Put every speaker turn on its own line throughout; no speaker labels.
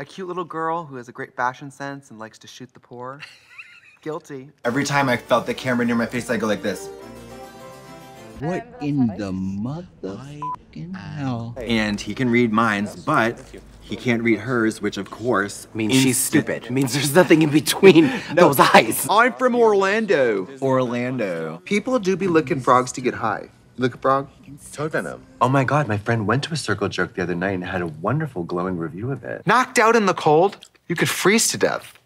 A cute little girl who has a great fashion sense and likes to shoot the poor. Guilty.
Every time I felt the camera near my face, I go like this.
What in the motherfucking hell?
And he can read minds, but he can't read hers, which of course
means she's stupid. means there's nothing in between those eyes.
I'm from Orlando.
Orlando.
People do be licking frogs to get high. You lick a frog?
Toad venom.
Oh my god, my friend went to a circle jerk the other night and had a wonderful glowing review of it.
Knocked out in the cold, you could freeze to death.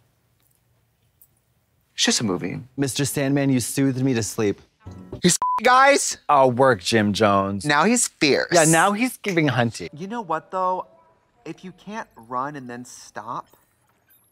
It's just a movie.
Mr. Sandman, you soothed me to sleep.
He's guys.
Oh, work, Jim Jones.
Now he's fierce.
Yeah, now he's giving hunting.
You know what though? If you can't run and then stop,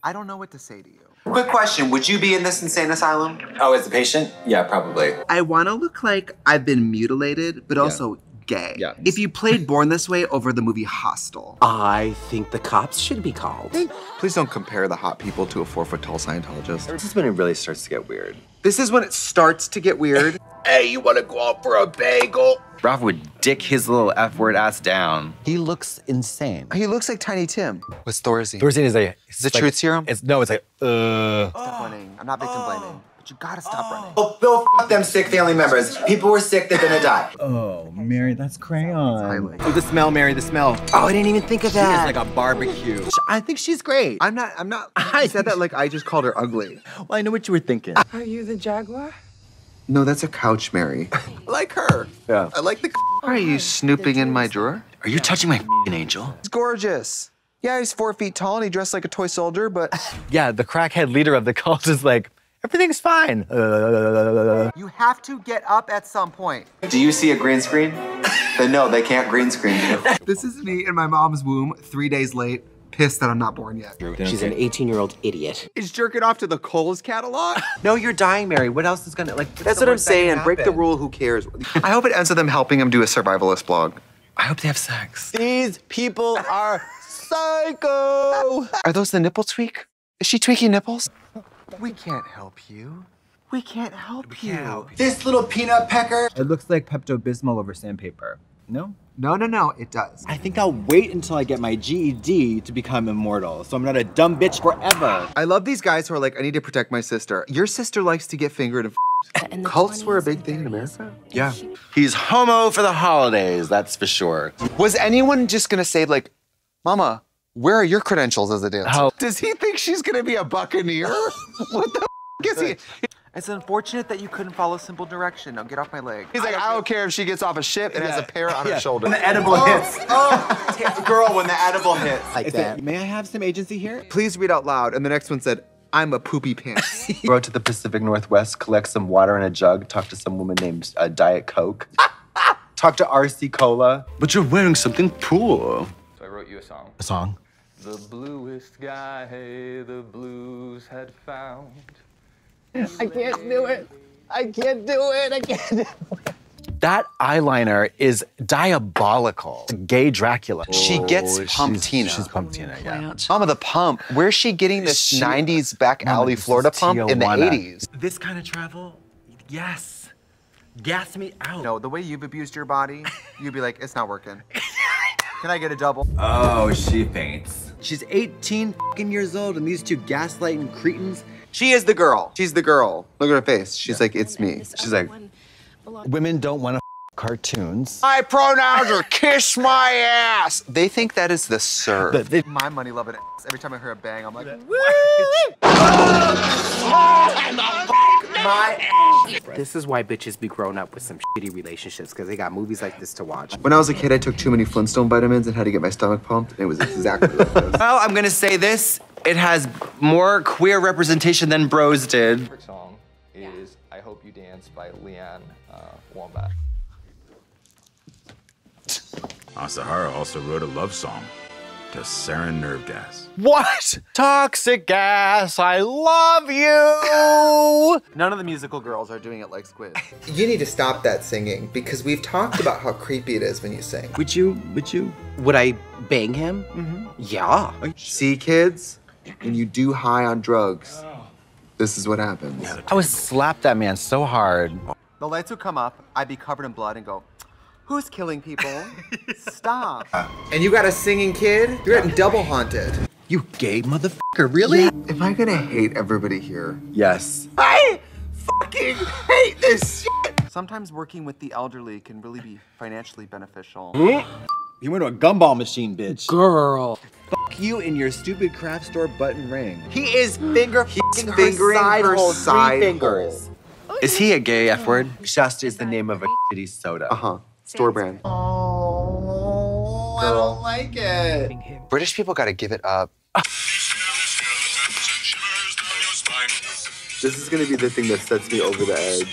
I don't know what to say to you.
Quick question, would you be in this insane asylum? Oh, as a patient? Yeah, probably.
I want to look like I've been mutilated, but also gay.
Yeah.
If you played Born This Way over the movie Hostel.
I think the cops should be called.
Please don't compare the hot people to a four foot tall Scientologist.
This is when it really starts to get weird.
This is when it starts to get weird.
Hey, you wanna go out for a bagel?
Ralph would dick his little F word ass down.
He looks insane.
he looks like Tiny Tim. What's Thorazine?
Thorazine is a.
Is it truth serum?
It's no. It's like uh.
Stop running. I'm not victim blaming, but you gotta stop running.
Oh, Bill, f them sick family members. People were sick, they're gonna die.
Oh, Mary, that's crayon.
Oh, the smell, Mary, the smell.
Oh, I didn't even think of
She is like a barbecue.
I think she's great. I'm not. I'm not. I said that like I just called her ugly.
Well, I know what you were thinking.
Are you the jaguar?
No, that's a couch, Mary. I like her.
Yeah.
I like the. Why are you snooping in my drawer?
Are you touching my f***ing angel?
He's gorgeous. Yeah, he's four feet tall and he dressed like a toy soldier, but
Yeah, the crackhead leader of the cult is like everything's fine. Uh,
you have to get up at some point.
Do you see a green screen? then no, they can't green screen you.
This is me in my mom's womb, three days late, pissed that I'm not born yet.
She's an 18 year old idiot.
Is jerking off to the Coles catalog?
no, you're dying, Mary. What else is gonna like?
That's what I'm saying. Break the rule. Who cares? I hope it ends with them helping him do a survivalist blog.
I hope they have sex.
These people are psycho.
Are those the nipple tweak? Is she tweaking nipples? We can't help you. We can't help you.
This little peanut pecker.
It looks like Pepto Bismol over sandpaper. No?
No, no, no. It does.
I think I'll wait until I get my GED to become immortal, so I'm not a dumb bitch forever.
I love these guys who are like, I need to protect my sister. Your sister likes to get fingered and Cults were a big thing in America.
Yeah. He's homo for the holidays, that's for sure.
Was anyone just gonna say like, Mama, where are your credentials as a dancer?
How-
Does he think she's gonna be a buccaneer? what the is he? It's unfortunate that you couldn't follow simple direction. Now get off my leg. He's like, I don't care if she gets off a ship and has a parrot on her shoulder.
When the edible hits. Oh, t- girl, when the edible hits.
Like
Is
that.
it, may I have some agency here?
Please read out loud. And the next one said, I'm a poopy pants.
Go to the Pacific Northwest, collect some water in a jug, talk to some woman named uh, Diet Coke. talk to RC Cola. But you're wearing something cool.
So I wrote you a song.
A song.
The bluest guy the blues had found.
I can't do it. I can't do it. I can't do it. That eyeliner is diabolical. Gay Dracula.
She oh, gets
Oh, she's-
pumptina.
She's pumptina, yeah.
Mama, the pump. Where's she getting this
She-
90s back
Mama,
alley
this
Florida pump in the 80s?
This kind of travel, yes. Gas me out.
No, the way you've abused your body, you'd be like, it's not working. Can I get a double?
Oh, she faints.
She's 18 years old, and these two gaslighting cretins.
She is the girl. She's the girl. Look at her face. She's like, it's me.
This
She's like,
Women don't want to cartoons.
my pronouns are kiss my ass. They think that is the sir.
But they-
my money loving ass. Every time I hear a bang, I'm like, woo!
This is why bitches be grown up with some shitty relationships because they got movies like this to watch.
When I was a kid, I took too many Flintstone vitamins and had to get my stomach pumped. And it was exactly like this.
Well, I'm gonna say this. It has more queer representation than Bros did.
Favorite song is I Hope You Dance by Lee Ann uh, Wombat.
Asahara also wrote a love song to Sarin Nerve Gas.
What? Toxic gas, I love you!
None of the musical girls are doing it like Squid. You need to stop that singing because we've talked about how creepy it is when you sing.
Would you? Would you?
Would I bang him? Mm-hmm. Yeah.
See, kids, when you do high on drugs, this is what happens.
I would slap that man so hard.
The lights would come up, I'd be covered in blood and go, Who's killing people? Stop. And you got a singing kid? You're getting double haunted.
You gay motherfucker, really?
Am I gonna hate everybody here?
Yes.
I fucking hate this shit.
Sometimes working with the elderly can really be financially beneficial. Hmm?
You went to a gumball machine, bitch.
Girl.
Fuck you in your stupid craft store button ring.
He is finger fucking her
fingering
side
her
hole,
side
three fingers.
Is he a gay F word?
Shasta is the name of a shitty soda.
Uh huh. Store brand.
Oh, I don't like it.
British people gotta give it up.
This is gonna be the thing that sets me over the edge.